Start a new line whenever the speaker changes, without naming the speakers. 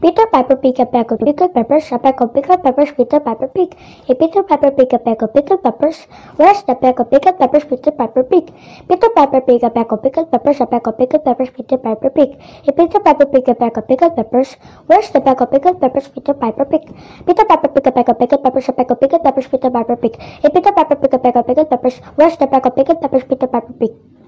Peter Piper picked a bag of pickled peppers, a peck of pickled peppers Peter Piper picked. A Peter Piper picked a peck of pickled peppers. Where's the peck of pickled peppers Peter Piper picked? Peter Piper picked a peck of pickled peppers, a peck of pickled peppers Peter Piper picked. A Peter Piper picked a peck of pickled peppers. Where's the peck of pickled peppers Peter Piper picked? Peter Piper picked a peck of pickled peppers, a peck of pickled peppers Peter Piper picked. A Peter Piper picked a peck of pickled peppers. Where's the peck of pickled peppers Peter Piper picked?